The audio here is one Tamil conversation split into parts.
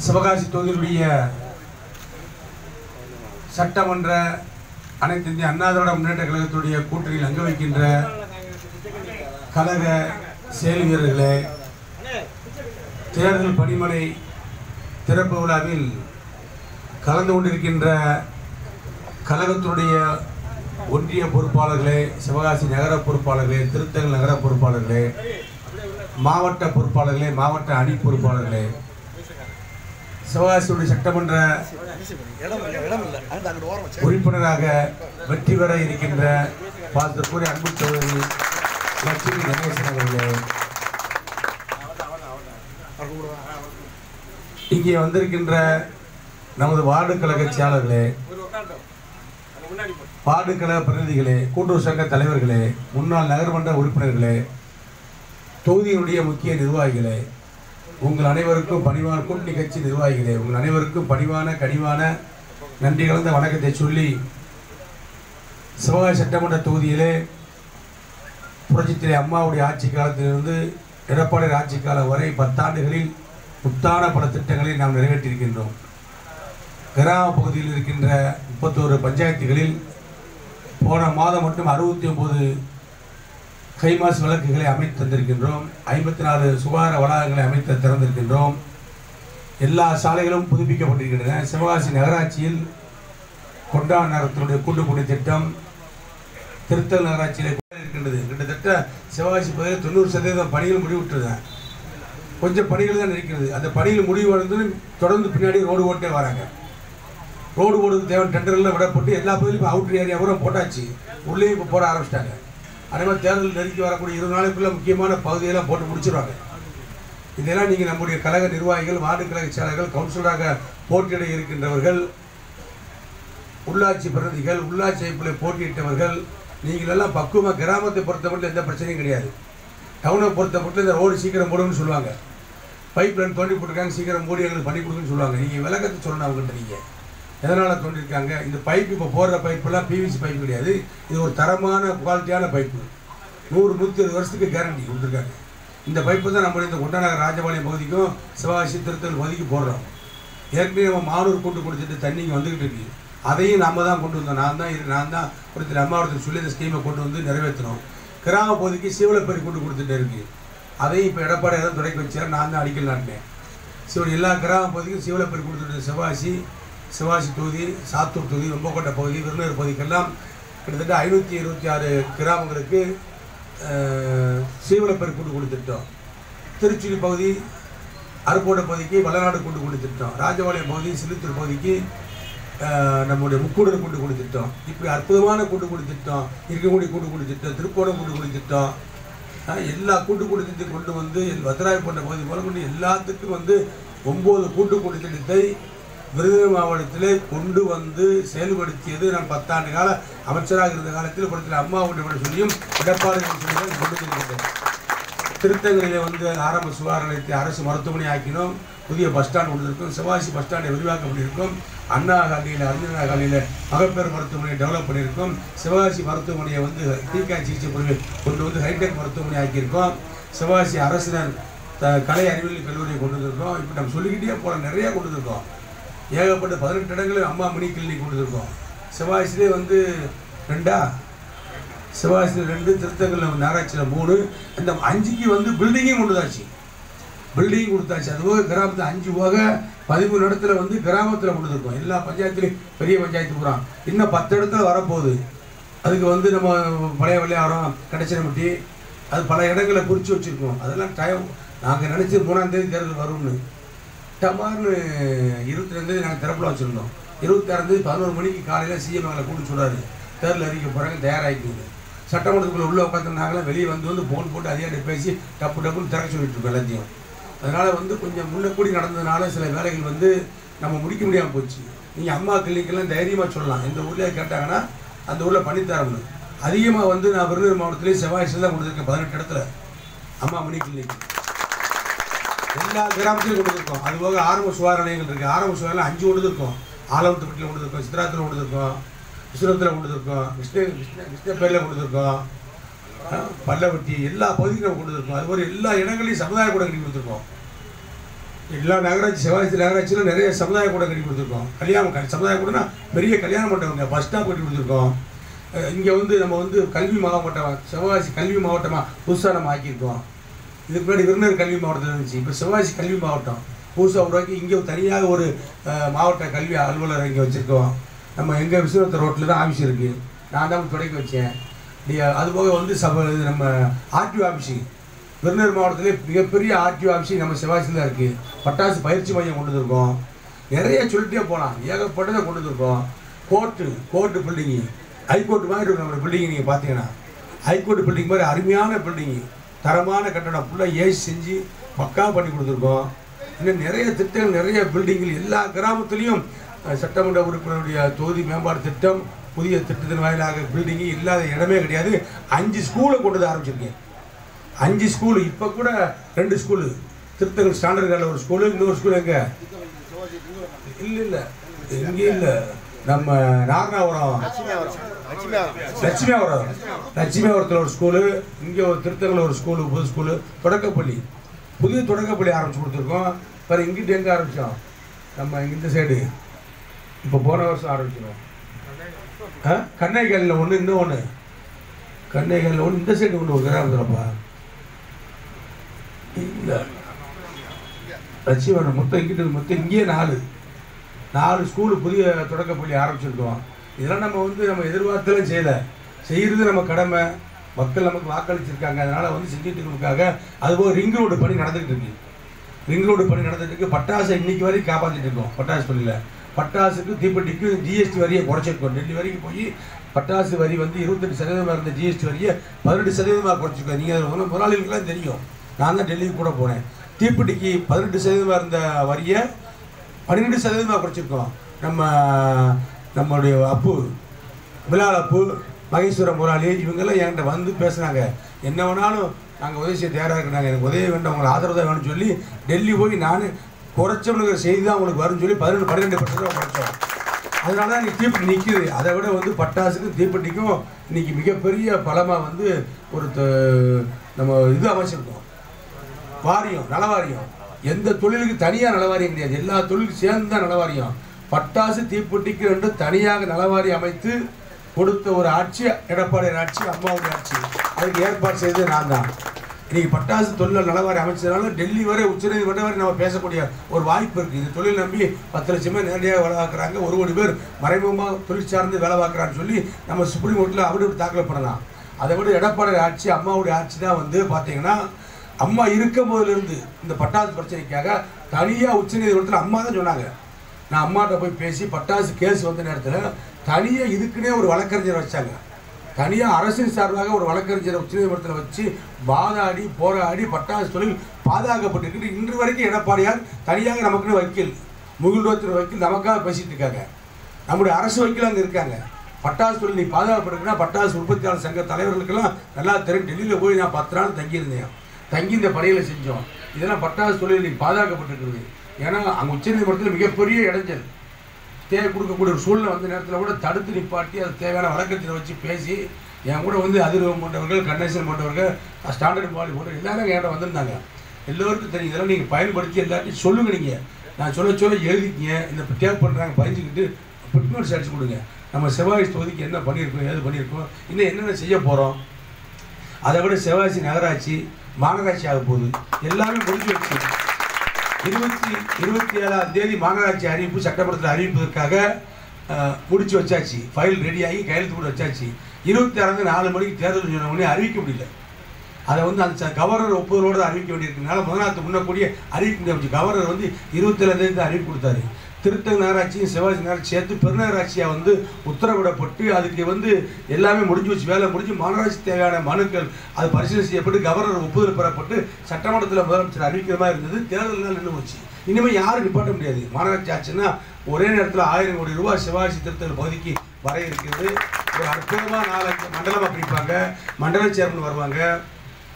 சிவகாசி தொகுதியினுடைய சட்டமன்ற அனைத்து இந்திய அண்ணா திராவிட முன்னேற்ற கழகத்துடைய கூட்டணியில் அங்க வைக்கின்ற கழக செயல் வீரர்களே தேர்தல் பணிமனை திறப்பு விழாவில் கலந்து கொண்டிருக்கின்ற கழகத்துடைய ஒன்றிய பொறுப்பாளர்களே சிவகாசி நகர பொறுப்பாளர்களே திருத்தங்கள் நகர பொறுப்பாளர்களே மாவட்ட பொறுப்பாளர்களே மாவட்ட அணி பொறுப்பாளர்களே சிவகாசியுடைய சட்டமன்ற இடம் இல்லை இடம் இல்லை அங்கிட்டு அங்கிட்டு சிவகாசியுடைய சட்டமன்ற உறுப்பினராக வெற்றி பெற இருக்கின்ற பாசத்துக்குரிய அன்பு சகோதரி லட்சுமி கணேசன் அவர்களே. இங்கே வந்திருக்கின்ற நமது வார்டு கழக செயலர்களே வார்டு கழக பிரதிநிதிகளே கூட்டுறவு சங்க தலைவர்களே முன்னாள் நகர்மன்ற உறுப்பினர்களே தொகுதியினுடைய முக்கிய நிர்வாகிகளே உங்கள் அனைவருக்கும் பணிவான கூட்டணி கட்சி நிர்வாகிகளே உங்கள் அனைவருக்கும் பணிவான கனிவான நன்றி கலந்த வணக்கத்தை சொல்லி சிவகாசி சட்டமன்ற தொகுதியிலே புரட்சித்திரை அம்மாவுடைய ஆட்சி காலத்திலிருந்து எடப்பாடி ஆட்சி காலம் வரை பத்தாண்டுகளில் முத்தான பல திட்டங்களை நாம் நிறைவேற்றியிருக்கின்றோம். கிராம பகுதியில் இருக்கின்ற முப்பத்தோரு பஞ்சாயத்துகளில் போன மாதம் மட்டும் அறுபத்தி ஒம்பது கைமாஸ் விளக்குகளை அமைத்து தந்திருக்கின்றோம். ஐம்பத்தி நாலு சுகாதார வளாகங்களை அமைத்து திறந்திருக்கின்றோம். எல்லா சாலைகளும் புதுப்பிக்கப்பட்டிருக்கின்றன. சிவகாசி நகராட்சியில் கொண்டா நகரத்தினுடைய கூட்டு திட்டம் திருத்தல் நகராட்சியிலே இருக்கின்றது. கிட்டத்தட்ட சிவகாசி பகுதியில் தொண்ணூறு சதவீதம் பணிகள் முடிவுற்றது. கொஞ்சம் பணிகள் தான் இருக்கிறது. அந்த பணிகள் முடிவு அடைந்து தொடர்ந்து பின்னாடி ரோடு ஓட்டே வராங்க. ரோடு ஓடுக்கு தேவையான டெண்டர்லாம் விடப்பட்டு எல்லா பகுதியிலும் அவுட்ரு ஏரியா கூட போட்டாச்சு. உள்ளேயும் இப்போ போட ஆரம்பிச்சிட்டாங்க. அதே மாதிரி தேர்தல் நெருக்கி வரக்கூடிய இருபது நாளைக்குள்ள முக்கியமான பகுதியெல்லாம் போட்டு முடிச்சிருவாங்க. இதெல்லாம் நீங்கள் நம்முடைய கழக நிர்வாகிகள் வார்டு கழக செயலர்கள் கவுன்சிலராக போட்டியிட இருக்கின்றவர்கள் உள்ளாட்சி பிரதிநிதிகள் உள்ளாட்சி அமைப்பில் போட்டியிட்டவர்கள் நீங்கள் எல்லாம் பக்குவமாக கிராமத்தை பொறுத்த மட்டும் எந்த பிரச்சனையும் கிடையாது. டவுனை பொறுத்த மட்டும் இந்த ரோடு சீக்கிரம் போடுன்னு சொல்லுவாங்க. பைப் லைன் தோண்டி போட்டிருக்காங்க சீக்கிரம் மூடி எங்களுக்கு பண்ணி கொடுக்குன்னு சொல்லுவாங்க. நீங்கள் விளக்கத்தை சொல்லணும் அவங்ககிட்ட நீங்கள் எதனால் தோண்டிருக்காங்க? இந்த பைப் இப்போ போடுற பைப்பெல்லாம் பிவிசி பைப் கிடையாது. இது ஒரு தரமான குவாலிட்டியான பைப்பு. நூறு நூற்றி இருபது வருஷத்துக்கு கேரண்டி கொடுத்துருக்காங்க. இந்த பைப்பு தான் நம்ம இந்த குண்டநகர் ராஜபாளையம் பகுதிக்கும் சிவகாசி திருத்தல் பகுதிக்கு போடுறோம். ஏற்கனவே நம்ம மானூர் கூட்டு கொடுத்துட்டு தண்ணிங்க வந்துக்கிட்டு இருக்கு. அதையும் நம்ம தான் கொண்டு வந்தோம். நான் தான் நான் தான் ஒருத்தர் அம்மாவரத்தில் சொல்லி இந்த ஸ்கீமை கொண்டு வந்து நிறைவேற்றணும் கிராம பகுதிக்கு சீவலப்பேரி கூட்டு கொடுத்துட்டு இருக்கு. அதையும் இப்போ எடப்பாடி தான் தொடக்கி வச்சார். நான் தான் அடிக்கல் சிவன் எல்லா கிராம பகுதிக்கும் சீவலப்பேரி கொடுத்துட்டு சிவாசி சிவாசி தொகுதி சாத்தூர் தொகுதி ரொம்பக்கோட்டை பகுதி விருதுநகர் பகுதிக்கெல்லாம் கிட்டத்தட்ட ஐநூற்றி இருபத்தி ஆறு கிராமங்களுக்கு சீவளப்பேர் கூட்டு கொடுத்துட்டோம் திருச்சி பகுதி அருக்கோட்டை பகுதிக்கு வளநாடு கூட்டு கொடுத்துட்டோம் ராஜபாளையம் பகுதி சிலுத்தூர் பகுதிக்கு நம்முடைய முக்கூடர் கூட்டு கொடுத்துட்டோம் இப்படி அற்புதமான கூட்டு கொடுத்துட்டோம் இருக்கக்கூடிய கூட்டு கொடுத்துட்டோம் திருக்கோணம் கூட்டு கொடுத்துட்டோம் எல்லா கூட்டு கொடுத்தத்தையும் கொண்டு வந்து வத்தராயப்பட்ட பகுதி போல கொண்டு எல்லாத்துக்கும் வந்து ஒம்பது கூட்டு கொடுத்துட்டத்தை விருதுநகர் மாவட்டத்திலே கொண்டு வந்து செயல்படுத்தியது நான் பத்தாண்டு கால அமைச்சராக இருந்த காலத்தில் படத்தில் அம்மாவுடைய சொல்லியும் எடப்பாடி சொல்லியும் கொண்டு வந்திருக்கின்றேன் திருத்தங்களிலே வந்து ஆரம்ப சுகாதார நிலையத்தை அரசு மருத்துவமனை ஆக்கினோம். புதிய பஸ் ஸ்டாண்ட் கொடுத்துருக்கோம் சிவாசி பஸ் ஸ்டாண்டை விரிவாக்கம் பண்ணியிருக்கோம் அண்ணா காலனியில் அறிஞர் காலையில் மகப்பேறு மருத்துவமனையை டெவலப் பண்ணியிருக்கோம். சிவகாசி மருத்துவமனையை வந்து தீக்காய் சிகிச்சை பிரிவு கொண்டு வந்து ஹைடெக் மருத்துவமனை ஆக்கியிருக்கோம். சிவகாசி அரசினர் கலை அறிவியல் கல்லூரியை கொண்டு வந்திருக்கோம். இப்போ நம்ம சொல்லிக்கிட்டே போல நிறையா கொண்டு வந்திருக்கோம். ஏகப்பட்ட பதினெட்டு இடங்களில் அம்மா மினி கிளினிக் கொடுத்துருக்கோம். வந்திருக்கோம் வந்து ரெண்டா? சிவகாசியில் ரெண்டு திருத்தங்களில் நகராட்சியில் மூணு. அந்த அஞ்சுக்கு வந்து பில்டிங்கும் கொடுத்தாச்சு. பில்டிங் கொடுத்தாச்சு. அது போக கிராமத்தில் அஞ்சு போக பதிமூணு இடத்துல வந்து கிராமத்தில் கொடுத்துருக்கோம். எல்லா பஞ்சாயத்துலையும் பெரிய பஞ்சாயத்து பூரா. இன்னும் பத்து இடத்துல வரப்போகுது. அதுக்கு வந்து நம்ம பழைய வெள்ளையாரம் கடைச்சனப்பட்டி அது பல இடங்களை குறித்து வச்சுருக்கோம். அதெல்லாம் டைம் நாங்கள் நினச்சி மூணாம் தேதி தேர்தல் வரும்னு. டமார்னு இருபத்தி ரெண்டு நாங்கள் திறப்பில் வச்சுருந்தோம் இருபத்தாறாந்தேதி பதினோரு மணிக்கு காலையில் சிஎம் எங்களை கூப்பிட்டு சொல்கிறாரு தேர்தல் அறிவிக்க போகிறாங்க தயாராகிக்கோங்க சட்டமன்றத்துக்குள்ளே உள்ளே உட்காந்துருந்தாங்களே வெளியே வந்து வந்து ஃபோன் போட்டு அதிகாரி பேசி டப்பு டப்புன்னு திறக்க சொல்லிட்டு இருக்கோம் எல்லாத்தையும். அதனால் வந்து கொஞ்சம் முன்ன கூடி நடந்ததுனால சில வேலைகள் வந்து நம்ம முடிக்க முடியாமல் போச்சு. நீங்கள் அம்மா கிளினிக்கெல்லாம் தைரியமாக சொல்லலாம். இந்த ஊர்லேயே கேட்டாங்கன்னா அந்த ஊரில் பண்ணித்தரணும் அதிகமாக வந்து நான் விருதுநகர் மாவட்டத்திலேயே செவ்வாய் தான் கொடுத்துருக்கேன் பதினெட்டு இடத்துல. அம்மா மணி கிளினிக் எல்லா கிராமத்திலையும் கொடுத்துருக்கோம் அது போக ஆரம்ப சுகாதார நிலையங்கள் இருக்குது ஆரம்ப சுகாதாரம் அஞ்சு கொடுத்துருக்கோம் ஆலவத்துப்பட்டியில் கொடுத்துருக்கோம் சித்ராத்தில் கொடுத்துருக்கோம் விஸ்வரத்தில் கொடுத்துருக்கோம் கிருஷ்ண கிருஷ்ண கிருஷ்ணப்பேரில் கொடுத்துருக்கோம் அஹ், பல்லவட்டி எல்லா பகுதிகளும் நம்ம அதுபோல் அது மாதிரி எல்லா இடங்களையும் சமுதாய கூட கட்டி கொடுத்துருக்கோம். எல்லா நகராட்சி சிவாஜி நகராட்சியிலும் நிறைய சமுதாய கூட கட்டி கொடுத்துருக்கோம். கல்யாணம் க- சமுதாய கூடனா பெரிய கல்யாண மண்டபங்க. பஸ் ஸ்டாப் கட்டி கொடுத்துருக்கோம். இங்கே வந்து நம்ம வந்து கல்வி மாவட்டம் சிவகாசி கல்வி மாவட்டமாக புதுசாக நம்ம ஆக்கியிருக்கோம். இதுக்கு முன்னாடி விருதுநகர் கல்வி மாவட்டத்தில் இருந்துச்சு. இப்போ சிவகாசி கல்வி மாவட்டம். புதுசாக உருவாக்கி இங்கே தனியாக ஒரு மாவட்ட கல்வி அலுவலர் இங்கே வச்சுருக்கோம். நம்ம எங்கள் விஸ்வநாத ரோட்டில் தான் ஆஃபீஸ் இருக்குது நான் தான் தொடக்கி வச்சேன். அதுபோக வந்து சப இது நம்ம ஆர்டிஓ ஆஃபீஸு விருதுநகர் மாவட்டத்திலே மிகப்பெரிய ஆர்டிஓ ஆஃபீஸ் நம்ம சிவாசியில் தான் இருக்குது பட்டாசு பயிற்சி மையம் கொண்டு வந்திருக்கோம். நிறைய சொல்லிட்டே போகலாம் ஏகப்பட்டதை கொண்டு வந்திருக்கோம். Coat coat building. ஹைகோர்ட் மாதிரி இருக்கும் நம்ம பில்டிங் நீங்கள் பார்த்தீங்கன்னா. ஹைகோர்ட் பில்டிங் மாதிரி அருமையான பில்டிங்கு. தரமான கட்டடம். ஃபுல்லாக ஏசி செஞ்சு பக்கா பண்ணி கொடுத்துருக்கோம். இன்னும் நிறைய திட்டங்கள் நிறைய பில்டிங்கள் எல்லா கிராமத்துலேயும் சட்டமன்ற உறுப்பினருடைய தொகுதி மேம்பாடு திட்டம் புதிய திட்டத்தின் வாயிலாக பில்டிங்கு இல்லாத இடமே கிடையாது. அஞ்சு ஸ்கூலை கொண்டு வந்து ஆரம்பிச்சிருக்கேன். அஞ்சு ஸ்கூலு இப்போ கூட ரெண்டு ஸ்கூலு திருத்தங்கள் ஸ்டாண்டர்ட் காலில் ஒரு ஸ்கூலு இன்னொரு ஸ்கூல் எங்கே? இல்லை இல்லை. எங்கேயும் இல்லை. நம்ம நாகனாபுரம் லட்சுமியாபுரம். லட்சுமியாபுரத்தில் ஒரு ஸ்கூலு இங்கே ஒரு திருத்தங்கல் ஒரு ஸ்கூலு புது ஸ்கூலு தொடக்கப்பள்ளி. புதிய தொடக்கப்பள்ளி ஆரம்பிச்சு கொடுத்துருக்கோம். இப்போ இங்கிட்டு எங்கே ஆரம்பித்தோம் நம்ம இந்த சைடு இப்போ போன வருஷம் ஆரம்பிச்சிடும் ஆ? கண்ணைக்காலில் ஒன்று இன்னும் ஒன்று ஒன்று இந்த சைடு ஒன்று ஒரு கிராமத்துலப்பா இல்லை. லட்சுமி மொத்தம் இங்கிட்டு மொத்தம் இங்கேயே நாலு. நாலு ஸ்கூலு புதிய தொடக்கப்பள்ளி ஆரம்பிச்சுருக்கோம் இதெல்லாம் நம்ம வந்து நம்ம எதிர்பார்த்தெல்லாம் செய்யலை. செய்கிறது நம்ம கடமை. மக்கள் நமக்கு வாக்களிச்சிருக்காங்க. அதனால் வந்து செஞ்சுட்டு இருக்கிறதுக்காக அதுபோக ரிங் ரோடு பணி நடந்துகிட்டு இருக்கு. ரிங் ரோடு பணி நடந்துட்டு இருக்கு. பட்டாசை இன்னைக்கு வரைக்கும் காப்பாற்றிட்டு இருக்கோம் பட்டாசு பள்ளியில். பட்டாசுக்கு தீப்பெட்டிக்கு ஜிஎஸ்டி வரியை குறைச்சிருக்கோம். டெல்லி வரைக்கும் போய் பட்டாசு வரி வந்து இருபத்தெட்டு சதவீதமாக இருந்த ஜிஎஸ்டி வரியை பதினெட்டு சதவீதமாக குறைச்சிருக்கோம். நீங்கள் முதலாளிகளுக்கெல்லாம் தெரியும். நான் தான் டெல்லிக்கு கூட போனேன் தீப்பெட்டிக்கு பதினெட்டு சதவீதமாக இருந்த வரியை பன்னிரெண்டு சதவீதமாக குறைச்சிருக்கோம். நம்ம நம்மளுடைய அப்பு பிலால் அப்பு மகேஸ்வர முராளி இவங்கெல்லாம் என்கிட்ட வந்து பேசுனாங்க. என்ன வேணாலும் நாங்கள் உதவி செய்ய தயாராக இருக்கிறாங்க. எனக்கு உதவி வேண்டாம் உங்களுக்கு ஆதரவு தான் வேணும்னு சொல்லி டெல்லி போய் நான் குறைச்சவனுக்கு செய்தி தான் உங்களுக்கு வரும்னு சொல்லி பதினொன்று பன்னிரெண்டு பர்சன்ட் குறைச்சோம். அதனால தான் இன்னைக்கு தீப்பெட்டி நிற்கிது அதை விட வந்து பட்டாசுக்கும் தீப்பெட்டிக்கும் இன்னைக்கு மிகப்பெரிய பலமாக வந்து ஒரு நம்ம இது அமைச்சிருக்கோம். வாரியம் நலவாரியம். எந்த தொழிலுக்கு தனியாக நலவாரியம் கிடையாது. எல்லா தொழிலும் சேர்ந்து தான் நலவாரியம். பட்டாசு தீப்பெட்டிக்கு ரெண்டு தனியாக நலவாரி அமைத்து கொடுத்த ஒரு ஆட்சி எடப்பாடி ஆட்சி அம்மாவுடைய ஆட்சி. அதுக்கு ஏற்பாடு செய்தது நான் தான் இன்னைக்கு பட்டாசு தொழில் நலவாரி அமைச்சதுனால டெல்லி வரை உச்சநீதிமன்றம் வரை நம்ம பேசக்கூடிய ஒரு வாய்ப்பு இருக்குது இந்த தொழில் நம்பி பத்து லட்சம் பேர் நேரடியாக வேலை பார்க்குறாங்க. ஒரு கோடி பேர் மறைமுகமாக தொழில் சார்ந்து வேலை பார்க்குறான்னு சொல்லி நம்ம சுப்ரீம் கோர்ட்டில் அப்படி தாக்கல் பண்ணலாம். அதை விட எடப்பாடி ஆட்சி அம்மாவுடைய ஆட்சி தான் வந்து பார்த்தீங்கன்னா அம்மா இருக்கும் போதிலிருந்து இந்த பட்டாசு பிரச்சனைக்காக தனியாக உச்சநீதிமன்றத்தில் அம்மா தான் சொன்னாங்க. நான் அம்மாட்ட போய் பேசி பட்டாசு கேஸ் வந்த நேரத்தில் தனியாக இதுக்குன்னே ஒரு வழக்கறிஞர் வச்சாங்க. தனியாக அரசின் சார்பாக ஒரு வழக்கறிஞரை உச்சநீதிமன்றத்தில் வச்சு வாதாடி போராடி பட்டாசு தொழில் பாதுகாக்கப்பட்டிருக்கு. இன்று வரைக்கும் எடப்பாடியார் தனியாக நமக்குன்னு வக்கீல் முகில்ரோத்தின் வக்கீல் நமக்காக பேசிகிட்டு இருக்காங்க. நம்முடைய அரசு வக்கீல் அங்கே இருக்காங்க. பட்டாசு தொழில் நீ பாதுகாப்படுறதுனா பட்டாசு உற்பத்தியாளர் சங்க தலைவர்களுக்கெல்லாம் நல்லா தெரியும். டெல்லியில் போய் நான் பத்து நாள் தங்கியிருந்தேன். தங்கி இந்த பணிகளை செஞ்சோம். இதெல்லாம் பட்டாசு தொழில் நீ பாதுகாக்கப்பட்டிருக்கிறது. ஏன்னா அங்கே உச்சநீதிமன்றத்தில் மிகப்பெரிய இடைஞ்சல். தேவை கொடுக்கக்கூடிய ஒரு சூழ்நிலை வந்த நேரத்தில் கூட தடுத்து நிப்பாட்டி அது தேவையான வழக்கத்தில் வச்சு பேசி என் கூட வந்து அதிர்வம் போன்றவர்கள் கண்ணேசன் போன்றவர்கள் ஸ்டாண்டர்ட் பாடி போன்ற எல்லாரும் என்கிட்ட வந்திருந்தாங்க. எல்லோருக்கும் தெரியும் இதெல்லாம் நீங்கள் பயன்படுத்தி எல்லாத்தையும் சொல்லுங்க நீங்கள் நான் சொல்ல சொல்ல எழுதிக்கிங்க இந்த டேப் பண்ணுறாங்க பதிஞ்சுக்கிட்டு புட்நோட்ஸ் அடிச்சு கொடுங்க. நம்ம செவ்வாய் தொகுதிக்கு என்ன பண்ணியிருக்கோம் ஏது பண்ணியிருக்கோம் இன்னும் என்னென்ன செய்ய போகிறோம் அதை விட செவ்வாய்ச்சி நகராட்சி மாநகராட்சி ஆக போகுது. எல்லாமே முடிஞ்சு வச்சு இருபத்தி இருபத்தி ஏழாம் தேதி மாநகராட்சி அறிவிப்பு சட்டமன்றத்தில் அறிவிப்பதற்காக முடிச்சு வச்சாச்சு. ஃபைல் ரெடியாகி கையெழுத்து கூட வச்சாச்சு. இருபத்தி ஆறாம் நாலு மணிக்கு தேர்தல் சொன்ன உடனே அறிவிக்க முடியல. அதை வந்து அந்த கவர்னர் ஒப்புதலோடு அறிவிக்க வேண்டியிருக்கனால முதலாத்து முன்னக்கூடிய அறிவிக்க முடியாது கவர்னர் வந்து இருபத்தேழாம் தேதி அறிவிப்பு கொடுத்தாரு. திருத்தங்க நகராட்சியும் சிவாஜி நகராட்சி சேர்த்து பெருநகராட்சியாக வந்து உத்தரவிடப்பட்டு அதுக்கு வந்து எல்லாமே முடிஞ்சு வச்சு வேலை முடிஞ்சு மாநகராட்சி தேவையான மனுக்கள் அது பரிசீலனை செய்யப்பட்டு கவர்னர் ஒப்புதல் பெறப்பட்டு சட்டமன்றத்தில் முதலமைச்சர் அறிவிக்கிற மாதிரி இருந்தது. தேர்தல் நின்று போச்சு. இனிமேல் யாரும் நிப்பாட்ட முடியாது. மாநகராட்சி ஆச்சுன்னா ஒரே நேரத்தில் ஆயிரம் கோடி ரூபாய் சிவாஜி திருத்தல் பகுதிக்கு வர இருக்கிறது. ஒரு அற்புதமாக நாலஞ்சு மண்டலமாக பிரிப்பாங்க. மண்டல சேர்மன் வருவாங்க.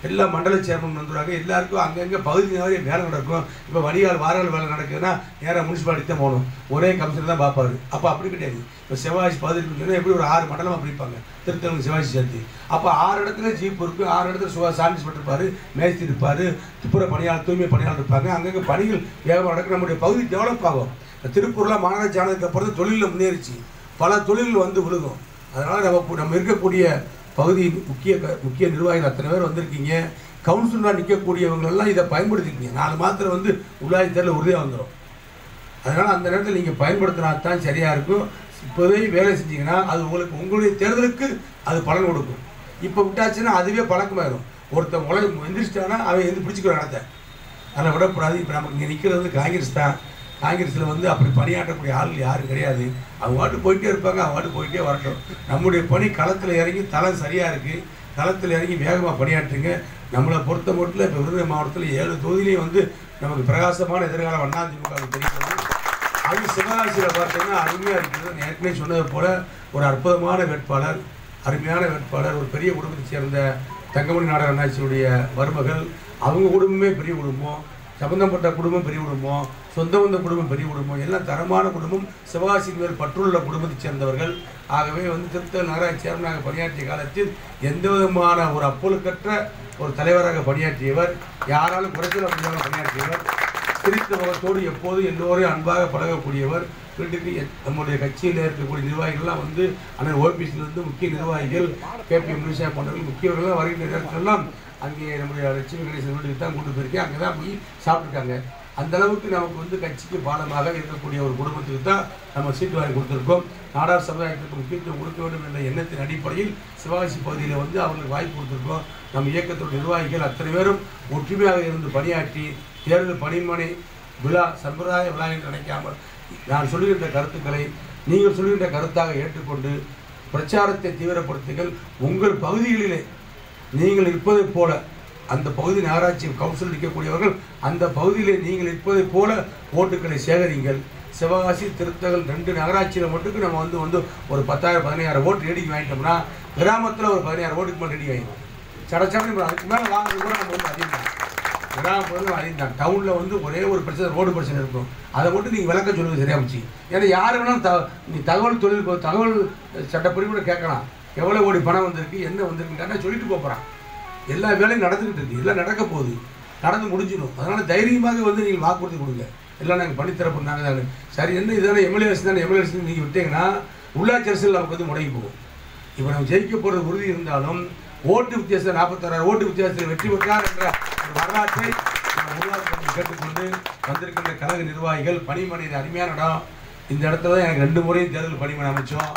எல்லா மண்டல சேர்மன் வந்துடுவாங்க எல்லாருக்கும் அங்கங்கே பகுதி நிறைய வேலை நடக்கும். இப்போ வடிகால் வாரல் வேலை நடக்குதுன்னா நேராக முனிசிபாலிட்டி தான் போகணும். ஒரே கமிஷனர் தான் பார்ப்பாரு. அப்போ அப்படி கிடையாது. இப்போ சிவாஜி பகுதிக்கு எப்படி ஒரு ஆறு மண்டலமாக பிரிப்பாங்க? திருத்தலம் சிவாஜி சேர்த்து. அப்போ ஆறு இடத்துல ஜீப் இருக்கும் ஆறு இடத்துல சுகா சான்ஸ் இருப்பார் மேஸ்திரி இருப்பார் துப்புர பணியாளர் தூய்மை பணியாளர் இருப்பாங்க. அங்கங்கே பணிகள் வேகமாக நடக்கும். நம்முடைய பகுதி டெவலப் ஆகும். திருப்பூர்லாம் மாநகராட்சி ஆனதுக்கு அப்புறம் தொழிலில் முன்னேறிச்சு. பல தொழில்கள் வந்து விழுகும். அதனால் நம்ம நம்ம இருக்கக்கூடிய பகுதி முக்கிய க- முக்கிய நிர்வாகிகள் அத்தனை பேர் வந்திருக்கீங்க. கவுன்சிலராக நிற்கக்கூடியவங்களெல்லாம் இதை பயன்படுத்திருக்கீங்க நாலு மாதத்தில் வந்து உள்ளாட்சி தேர்தல் உறுதியாக வந்துடும் அதனால் அந்த நேரத்தில் நீங்கள் பயன்படுத்தினா தான் சரியாக இருக்கும். இப்போவே வேலை செஞ்சீங்கன்னா அது உங்களுக்கு உங்களுடைய தேர்தலுக்கு அது பலன் கொடுக்கும். இப்போ விட்டாச்சுன்னா அதுவே பழக்கமாயிடும் ஒருத்தன் உலக எந்திரிச்சிட்டானா அவன் எந்த பிடிச்சிக்கிற இடத்த அதை விடக்கூடாது. இப்போ நமக்கு இங்கே நிற்கிறது வந்து காங்கிரஸ் தான். காங்கிரஸில் வந்து அப்படி பணியாற்றக்கூடிய ஆள் யாரும் கிடையாது. அவங்க பாட்டு போயிட்டே இருப்பாங்க அவங்க பாட்டு போயிட்டே வரட்டும். நம்முடைய பணி களத்தில் இறங்கி தளம் சரியாக இருக்குது களத்தில் இறங்கி வேகமாக பணியாற்றுங்க. நம்மளை பொறுத்த மட்டும் இப்போ விருதுநகர் மாவட்டத்தில் ஏழு தொகுதியிலையும் வந்து நமக்கு பிரகாசமான எதிர்காலம் அண்ணா திமுக தெரிகிறது. அது சிவகாசியில் பார்த்தீங்கன்னா அருமையாக இருக்கிறது ஏற்கனவே சொன்னது போல் ஒரு அற்புதமான வேட்பாளர் அருமையான வேட்பாளர் ஒரு பெரிய குடும்பத்தை சேர்ந்த தங்கமணி நாடக அண்ணாச்சியுடைய மருமகள். அவங்க குடும்பமே பெரிய குடும்பம். சம்பந்தப்பட்ட குடும்பம் பெரிய குடும்பம் சொந்த வந்த குடும்பம் பெரிய குடும்பம் எல்லாம் தரமான குடும்பம் சிவகாசியின் மேல் பற்றுள்ள குடும்பத்தைச் சேர்ந்தவர்கள். ஆகவே வந்து திருத்தல் நகராட்சி சேர்மனாக பணியாற்றிய காலத்தில் எந்த விதமான ஒரு அப்பொழுக்கற்ற ஒரு தலைவராக பணியாற்றியவர் யாராலும் குறைச்சல் அப்படியாக பணியாற்றியவர் சிரித்த முகத்தோடு எப்போதும் எல்லோரையும் அன்பாக பழகக்கூடியவர் வீட்டுக்கு நம்முடைய கட்சியில் இருக்கக்கூடிய நிர்வாகிகள்லாம் வந்து அண்ணன் ஓபிஎஸ்லேருந்து முக்கிய நிர்வாகிகள் கேபி முனிசா போன்றவர்கள் முக்கியவர்கள்லாம் வருகின்ற நேரத்திலெல்லாம் அங்கே நம்முடைய லட்சுமி கணேசன் வீட்டுக்கு தான் கொண்டு போயிருக்கேன். அங்கே தான் போய் சாப்பிட்ருக்காங்க அந்த அளவுக்கு நமக்கு வந்து கட்சிக்கு பாலமாக இருக்கக்கூடிய ஒரு குடும்பத்துக்கு தான் நம்ம சீட்டு வாங்கி கொடுத்துருக்கோம். நாடார் சமுதாயத்திற்கு முக்கியத்துவம் கொடுக்க வேண்டும் என்ற எண்ணத்தின் அடிப்படையில் சிவகாசி பகுதியில் வந்து அவங்களுக்கு வாய்ப்பு கொடுத்துருக்கோம். நம்ம இயக்கத்தோட நிர்வாகிகள் அத்தனை பேரும் ஒற்றுமையாக இருந்து பணியாற்றி தேர்தல் பணிமனை விழா சம்பிரதாய விழா என்று நினைக்காமல் நான் சொல்லுகின்ற கருத்துக்களை நீங்கள் சொல்லுகின்ற கருத்தாக ஏற்றுக்கொண்டு பிரச்சாரத்தை தீவிரப்படுத்துங்கள். உங்கள் பகுதிகளிலே நீங்கள் இருப்பதைப் போல அந்த பகுதி நகராட்சி கவுன்சில் நிற்கக்கூடியவர்கள் அந்த பகுதியிலே நீங்கள் இருப்பதைப் போல ஓட்டுக்களை சேகரிங்கள். சிவகாசி திருத்தகல் ரெண்டு நகராட்சியில் மட்டுக்கு நம்ம வந்து வந்து ஒரு பத்தாயிரம் பதினாயிரம் ஓட்டு ரெடிக்கு வாங்கிட்டோம்னா கிராமத்தில் ஒரு பதினாயிரம் ஓட்டுக்கு மேலே ரெடி வாங்கிடும் இப்போ அதுக்கு மேலே வாங்குறது கூட நம்ம வந்து அதிகம் தான். கிராமப்புறங்கள் அதிகம் தான். டவுனில் வந்து ஒரே ஒரு பிரச்சனை ரோடு பிரச்சனை இருக்கும். அதை மட்டும் நீங்கள் விளக்க சொல்லுங்கள் சரியா போச்சு ஏன்னா யார் வேணாலும் த நீ தகவல் தொழில் தகவல் சட்டப்படி கூட கேட்கலாம். எவ்வளோ கோடி பணம் வந்திருக்கு என்ன வந்திருக்குன்னு சொல்லிட்டு போகிறான் எல்லா வேலையும் நடந்துக்கிட்டு இருக்கு. எல்லாம் நடக்க போகுது. நடந்து முடிஞ்சிடும். அதனால் தைரியமாக வந்து நீங்கள் வாக்குறுதி கொடுங்க. எல்லாம் நாங்கள் பண்ணித்தரப்போம் நாங்கள் தானே. சரி என்ன இதான? எம்எல்ஏஸ் தானே? எம்எல்ஏஸ் நீங்கள் விட்டீங்கன்னா உள்ளாட்சி அரசியல் நமக்கு வந்து முடங்கி போகும். இப்போ நம்ம ஜெயிக்க போகிறது உறுதி இருந்தாலும் ஓட்டு வித்தியாசம் நாற்பத்தாறாயிரம் ஓட்டு வித்தியாசத்தில் வெற்றி பெற்றார் என்ற வரலாற்றை நம்ம கேட்டுக்கொண்டு வந்திருக்கின்ற கழக நிர்வாகிகள் பணிமனை அருமையான இடம். இந்த இடத்துல தான் எனக்கு ரெண்டு முறையும் தேர்தல் பணிமனை அமைச்சோம்.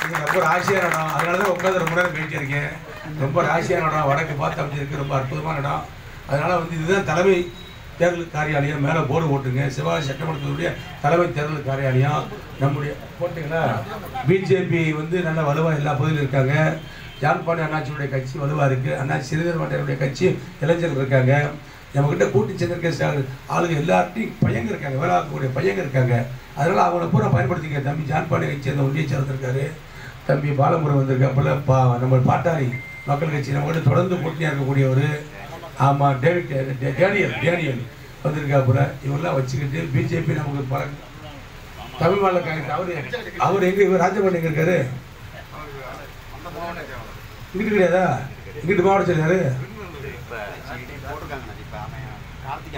நீங்கள் ரொம்ப ராசியான இடம். அதனால தான் உட்காந்து ரொம்ப நேரம் பேசிட்டு இருக்கேன் ரொம்ப ராசியான இடம். வடக்கு பார்த்து அமைச்சிருக்கு ரொம்ப அற்புதமான இடம். அதனால் வந்து இதுதான் தலைமை தேர்தல் காரியாலயம். மேலே போர்டு ஓட்டுங்க சிவாஜி சட்டமன்றத்தினுடைய தலைமை தேர்தல் காரியாலயம். நம்முடைய போட்டிங்களா? பிஜேபி வந்து நல்ல வலுவாக எல்லா பகுதியிலும் இருக்காங்க. ஜான்பாடி அண்ணாச்சியுடைய கட்சி வலுவாக இருக்குது அண்ணாச்சி சிறுநீர் மாட்டையுடைய கட்சி இளைஞர்கள் இருக்காங்க. நம்மக்கிட்ட கூட்டி சேர்ந்திருக்க ஆளுங்க எல்லார்ட்டையும் பையங்க இருக்காங்க. வேலை பார்க்கக்கூடிய பையங்க இருக்காங்க. அதனால் அவங்கள பூரா பயன்படுத்திக்க தம்பி ஜான்பாடி கட்சி சேர்ந்த ஒன்றிய சேர்ந்திருக்காரு தம்பி பாலமுருகன் வந்திருக்காப்புல பா நம்ம பாட்டாளி மக்கள் கட்சி நம்ம கூட தொடர்ந்து போட்டியாக இருக்கக்கூடியவர் ஆமாம் டேவிட் டே- டேனியல் டேனியல் வந்திருக்காப்புல இவெல்லாம் வச்சுக்கிட்டு பிஜேபி நமக்கு பல தமிழ் மாநில காங்கிரஸ் அவர் அவர் எங்கே இவர் ராஜபாண்டி எங்கே இருக்காரு இங்கிட்டு கிடையாதா இங்கிட்டு மாவட்ட செயலாரு கார்த்திக்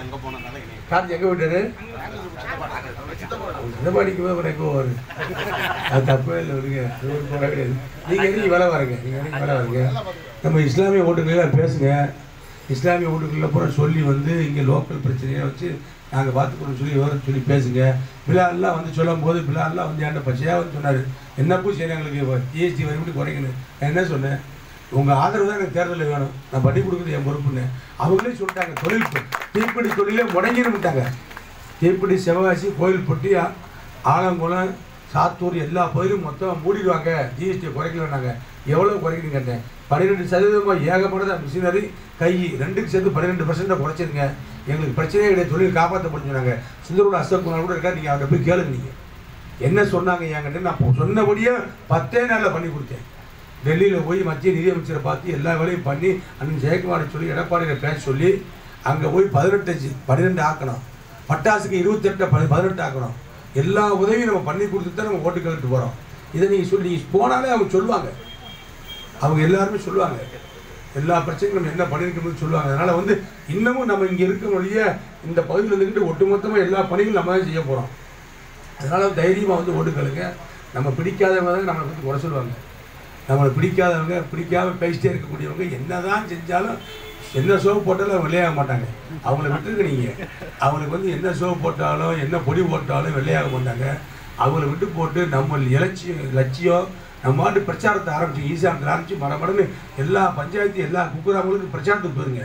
என்னை கார்த்தி எங்கே விட்டாரு சிதப்பாடிக்கு போய் கூட எங்கே வரும்? அது தப்பே இல்லை விடுங்க. அது ஒரு கிடையாது. நீங்கள் எங்கே வேலை வரங்க நீங்கள் எதுக்கு வேலை வரங்க நம்ம இஸ்லாமிய ஓட்டுகளெல்லாம் பேசுங்க. இஸ்லாமிய ஓட்டுகளில் பூரா சொல்லி வந்து இங்கே லோக்கல் பிரச்சனையை வச்சு நாங்கள் பார்த்துக்கணும் சொல்லி விவரம் சொல்லி பேசுங்க. பிலால்லாம் வந்து சொல்லும் போது பிலால்லாம் வந்து என்கிட்ட பச்சையாக வந்து சொன்னார்? என்ன சரி எங்களுக்கு ஜிஎஸ்டி வரி குறைக்கணும். நான் என்ன சொன்னேன்? உங்கள் ஆதரவு தான் எனக்கு தேர்தலில் வேணும். நான் பண்ணி கொடுக்குறது என் பொறுப்புன்னு. அவங்களே சொல்லிட்டாங்க தொழில் தீப்பிடி தொழிலே விட்டாங்க. தீப்பிடி சிவகாசி கோயில்பட்டி ஆ- ஆலங்குளம் சாத்தூர் எல்லா பகுதியும் மொத்தம் மூடிடுவாங்க. ஜிஎஸ்டி குறைக்கலன்னாங்க. எவ்வளோ குறைக்கணும் கேட்டேன். பன்னிரெண்டு சதவீதமாக ஏகப்பட்ட மிஷினரி. கை ரெண்டுக்கு சேர்த்து பன்னிரெண்டு பர்சன்ட்டாக குறைச்சிருங்க. எங்களுக்கு பிரச்சனையே கிடையாது. தொழில் காப்பாற்ற சொன்னாங்க. சுந்தரோட அசோக்குமார் கூட இருக்கா நீங்கள் அவர்கிட்ட போய் கேளுங்க நீங்கள் என்ன சொன்னாங்க என்கிட்ட நான் சொன்னபடியே பத்தே நாளில் பண்ணி கொடுத்தேன். டெல்லியில் போய் மத்திய நிதியமைச்சரை பார்த்து எல்லா வேலையும் பண்ணி அண்ணன் ஜெயக்குமாரை சொல்லி எடப்பாடியில் பேச சொல்லி அங்கே போய் பதினெட்டு பன்னிரெண்டு ஆக்கணும். பட்டாசுக்கு இருபத்தெட்டு ப பதினெட்டு ஆக்கணும். எல்லா உதவியும் நம்ம பண்ணி கொடுத்து தான் நம்ம ஓட்டு கேட்டு போகிறோம் இதை நீங்கள் சொல்லி நீங்கள் போனாலே அவங்க சொல்லுவாங்க. அவங்க எல்லாருமே சொல்லுவாங்க. எல்லா பிரச்சனையும் நம்ம என்ன பண்ணியிருக்கோம்னு சொல்லுவாங்க. அதனால் வந்து இன்னமும் நம்ம இங்கே இருக்க வழிய இந்த பகுதியில் இருந்துக்கிட்டு ஒட்டுமொத்தமாக எல்லா பணிகளும் நம்ம தான் செய்ய போகிறோம் அதனால் தைரியமாக வந்து ஓட்டுக்களுங்க நம்ம பிடிக்காதவங்க தான் நம்மளை பற்றி குறை சொல்லுவாங்க. நம்மளை பிடிக்காதவங்க பிடிக்காம பேசிட்டே இருக்கக்கூடியவங்க என்னதான் செஞ்சாலும் என்ன சோப்பு போட்டாலும் அவங்க வெள்ளையாக மாட்டாங்க. அவங்கள விட்டுருங்க நீங்கள் அவங்களுக்கு வந்து என்ன சோப்பு போட்டாலும் என்ன பொடி போட்டாலும் வெள்ளையாக மாட்டாங்க. அவங்கள விட்டு போட்டு நம்ம இலட்சியம் லட்சியம் நம்ம மாட்டு பிரச்சாரத்தை ஆரம்பிச்சு ஈசானத்தில் ஆரம்பிச்சு மடமடன்னு எல்லா பஞ்சாயத்து எல்லா குக்கிராமங்களுக்கும் பிரச்சாரத்துக்கு போயிருங்க.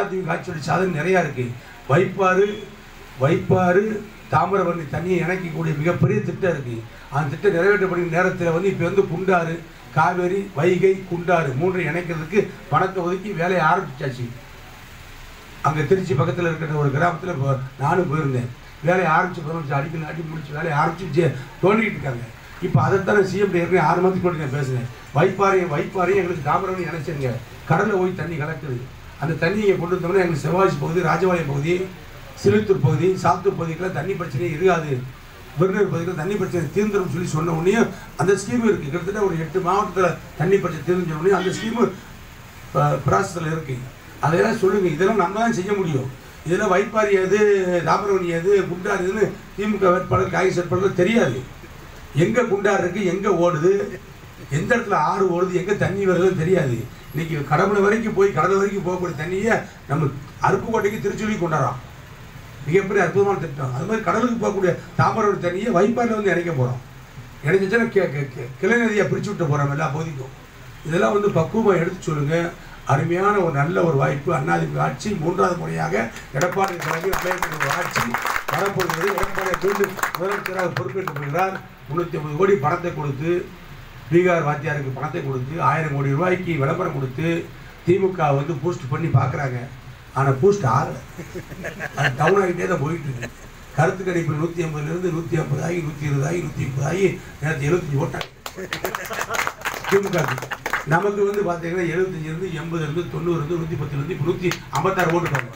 அதிமுக ஆட்சியோட சாதனை நிறையா இருக்குது வைப்பாறு வைப்பாறு தாமிரபரணி தண்ணியை இணைக்கக்கூடிய மிகப்பெரிய திட்டம் இருக்குது அந்த திட்டம் நிறைவேற்றப்படும் நேரத்தில் வந்து இப்போ வந்து குண்டாறு காவேரி வைகை குண்டாறு மூன்று இணைக்கிறதுக்கு பணத்தை ஒதுக்கி வேலையை ஆரம்பிச்சாச்சு. அங்கே திருச்சி பக்கத்தில் இருக்கிற ஒரு கிராமத்தில் இப்போ நானும் போயிருந்தேன். வேலையை ஆரம்பிச்சு பதினஞ்சு அடிக்கல் அடி முடிச்சு வேலையை ஆரம்பிச்சு தோண்டிக்கிட்டு இருக்காங்க. இப்போ அதைத்தானே சிஎம் ஏற்கனவே ஆறு மாதத்துக்கு நான் பேசுகிறேன் வைப்பாறையும் வைப்பாறையும் எங்களுக்கு தாமிரபரணி இணைச்சிருங்க கடலில் போய் தண்ணி கலக்குது. அந்த தண்ணி இங்கே கொண்டு வந்தோம்னா எங்களுக்கு செவ்வாய்ச்சி பகுதி ராஜபாளையம் பகுதி சிலுத்தூர் பகுதி சாத்தூர் பகுதிக்கெல்லாம் தண்ணி பிரச்சனையே இருக்காது. பெருநீர் பகுதியில் தண்ணி பிரச்சனை தீர்ந்துடும் சொல்லி சொன்ன உடனே அந்த ஸ்கீம் இருக்குது கிட்டத்தட்ட ஒரு எட்டு மாவட்டத்தில் தண்ணி பிரச்சனை தீர்ந்து உடனே அந்த ஸ்கீமு பிராசத்தில் இருக்குது அதையெல்லாம் சொல்லுங்கள் இதெல்லாம் நம்ம தான் செய்ய முடியும். இதெல்லாம் வைப்பாரி எது தாமரவணி எது குண்டார் எதுன்னு திமுக வேட்பாளர் காங்கிரஸ் வேட்பாளர் தெரியாது. எங்கே குண்டார் இருக்குது எங்கே ஓடுது எந்த இடத்துல ஆறு ஓடுது எங்கே தண்ணி வருதுன்னு தெரியாது. இன்னைக்கு கடவுளை வரைக்கும் போய் கடல் வரைக்கும் போகக்கூடிய தண்ணியை நம்ம அருப்புக்கோட்டைக்கு திருச்சுழி கொண்டாடுறோம். மிகப்பெரிய அற்புதமான திட்டம். அது மாதிரி கடலுக்கு போகக்கூடிய தாமரோட தண்ணியை வைப்பாரில் வந்து இணைக்க போகிறோம் இணைஞ்சிச்சுன்னா கே கிளை நதியை பிரித்து விட்டு போகிறோம் எல்லா பகுதிக்கும் இதெல்லாம் வந்து பக்குவமாக எடுத்து சொல்லுங்கள் அருமையான ஒரு நல்ல ஒரு வாய்ப்பு. அண்ணாதிமுக ஆட்சி மூன்றாவது முறையாக எடப்பாடி தலைமையில் ஒரு ஆட்சி வரப்போகிறது எடப்பாடி மீண்டும் முதலமைச்சராக பொறுப்பேற்றுக் கொள்கிறார். முந்நூற்றி ஐம்பது கோடி பணத்தை கொடுத்து பீகார் வாத்தியாருக்கு பணத்தை கொடுத்து ஆயிரம் கோடி ரூபாய்க்கு விளம்பரம் கொடுத்து திமுக வந்து பூஸ்ட் பண்ணி பார்க்குறாங்க. ஆனால் பூஸ்ட் ஆகலை. அது டவுன் ஆகிட்டே தான் போயிட்டு இருக்கு கருத்து கணிப்பு நூற்றி ஐம்பதுலேருந்து நூற்றி ஐம்பது ஆகி நூற்றி இருபது ஆகி நூற்றி முப்பது ஆகி நேரத்தி எழுபத்தஞ்சு ஓட்டாங்க. திமுக நமக்கு வந்து பார்த்தீங்கன்னா எழுபத்தஞ்சிலிருந்து எண்பதுலேருந்து தொண்ணூறுலேருந்து நூற்றி பத்துலேருந்து இப்போ நூற்றி ஐம்பத்தாறு ஓட்டுட்டாங்க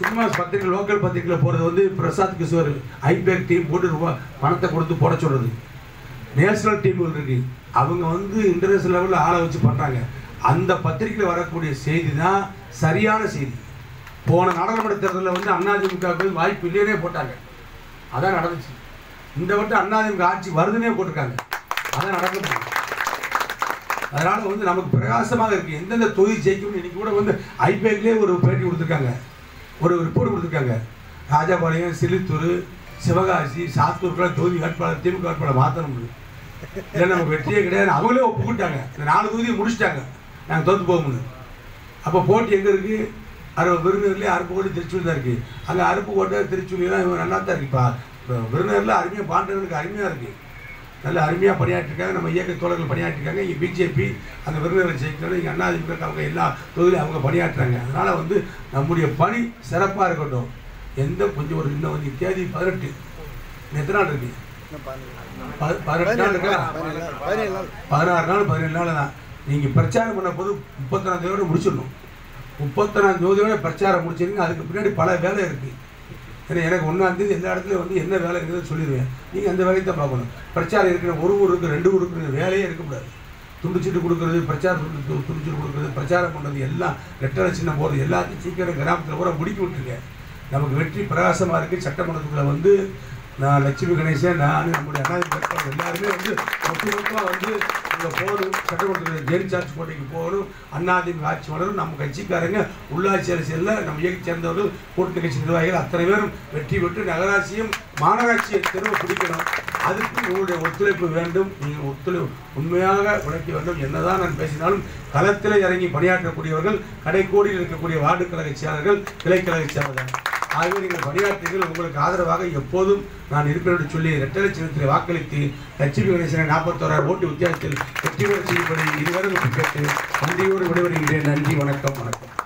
சும்மா பத்திரிகை லோக்கல் பத்திரிகையில் போகிறது வந்து பிரசாத் கிஷோர் ஐபேக் டீம் போட்டு ரூபா பணத்தை கொடுத்து போட சொல்கிறது நேஷனல் டீம்கள் இருக்கு. அவங்க வந்து இன்டர்நேஷனல் லெவலில் ஆளை வச்சு பண்ணுறாங்க அந்த பத்திரிக்கையில் வரக்கூடிய செய்தி தான் சரியான செய்தி. போன நாடாளுமன்ற தேர்தலில் வந்து அதிமுகவுக்கு வாய்ப்பு இல்லையே போட்டாங்க. அதான் நடந்துச்சு. இந்த வட்டம் அதிமுக ஆட்சி வருதுன்னே போட்டிருக்காங்க. அதான் நடக்க அதனால் அதனால வந்து நமக்கு பிரகாசமாக இருக்கு. எந்தெந்த தொகுதி ஜெயிக்கும்னு இன்னைக்கு கூட வந்து ஐபேக்லேயே ஒரு பேட்டி கொடுத்துருக்காங்க. ஒரு ரிப்போர்ட் கொடுத்துருக்காங்க. ராஜபாளையம் சிலித்தூர் சிவகாசி சாத்தூருக்குலாம் தொகுதி வேட்பாளர் திமுக வேட்பாளர் மாற்றணும் இல்லை நமக்கு வெற்றியே கிடையாது அவங்களே ஒப்புக்கிட்டாங்க இந்த நாலு தொகுதியை முடிச்சிட்டாங்க. நாங்கள் தோற்று போகும்னு அப்போ போட்டி எங்கே இருக்குது அறுபது விருதுநகர்லேயே அருப்புக்கோட்டை திருச்சூர் தான் இருக்குது அங்கே அருப்புக்கோட்டை திருச்சூர்லாம் இவங்க நல்லா தான் இருக்குப்பா இப்போ விருதுநகரில் அருமையாக பாண்டவர்களுக்கு அருமையாக இருக்குது நல்ல அருமையாக பணியாற்றிருக்காங்க நம்ம இயக்க தோழர்கள் பணியாற்றிருக்காங்க இங்கே பிஜேபி அந்த விருதுநகர் ஜெயிக்கணும் இங்கே அதிமுக அவங்க எல்லா தொகுதியிலும் அவங்க பணியாற்றுறாங்க. அதனால் வந்து நம்முடைய பணி சிறப்பாக இருக்கட்டும். எந்த கொஞ்சம் ஒரு இன்னும் வந்து தேதி பதினெட்டு. எத்தனை நாள் இருக்குது பதினெட்டு நாள் இருக்கா? பதினாறு நாள் பதினேழு நாள் தான். நீங்கள் பிரச்சாரம் பண்ண போது முப்பத்தொன்னாம் தேதியோடு முடிச்சிடணும். முப்பத்தொன்னாம் தேதியோட பிரச்சாரம் முடிச்சிருங்க. அதுக்கு பின்னாடி பல வேலை இருக்குது ஏன்னா எனக்கு ஒன்றாம் தேதி எல்லா இடத்துலையும் வந்து என்ன வேலை இருக்குதுன்னு சொல்லிடுவேன். நீங்கள் அந்த வேலையை தான் பார்க்கணும். பிரச்சாரம் இருக்கிற ஒரு ஊருக்கு ரெண்டு ஊருக்கு வேலையே இருக்கக்கூடாது. துண்டிச்சிட்டு கொடுக்குறது பிரச்சாரம் துண்டிச்சிட்டு கொடுக்குறது பிரச்சாரம் பண்ணுறது எல்லாம் லெட்டரை சின்ன போகிறது எல்லாத்தையும் சீக்கிரம் கிராமத்தில் கூட முடிக்க விட்டுருக்கேன் நமக்கு வெற்றி பிரகாசமாக இருக்குது சட்டமன்றத்துக்குள்ளே வந்து நான் லட்சுமி கணேசன் நான் நம்முடைய அண்ணாதிமுக எல்லாருமே வந்து ஒட்டுமொத்தமாக வந்து இங்கே போகணும் சட்டமன்றத்தில் ஜெயில் சார்ஜ் கோட்டைக்கு போகணும். அண்ணாதிமுக ஆட்சி வளரும். நம்ம கட்சிக்காரங்க உள்ளாட்சி அரசியலில் நம்ம இயக்கி சேர்ந்தவர்கள் கூட்டணி கட்சி நிர்வாகிகள் அத்தனை பேரும் வெற்றி பெற்று நகராட்சியும் மாநகராட்சியை தெருவை பிடிக்கணும். அதுக்கு உங்களுடைய ஒத்துழைப்பு வேண்டும். நீங்கள் ஒத்துழைப்பு உண்மையாக உழைக்க வேண்டும். என்னதான் நான் பேசினாலும் களத்தில் இறங்கி பணியாற்றக்கூடியவர்கள் கடைக்கோடியில் இருக்கக்கூடிய வார்டு கழக செயலாளர்கள் கிளை கழக செயலாளர்கள். ஆகவே நீங்கள் பணியாற்றுங்கள். உங்களுக்கு ஆதரவாக எப்போதும் நான் இருப்பேன் என்று சொல்லி இரட்டலை சின்னத்தில் வாக்களித்து லட்சுமி கணேசனை நாற்பத்தோராயிரம் ஓட்டு வித்தியாசத்தில் வெற்றி பெற செய்யும்படி கேட்டு நன்றியோடு விடைபெறுகின்றேன் நன்றி வணக்கம் வணக்கம்.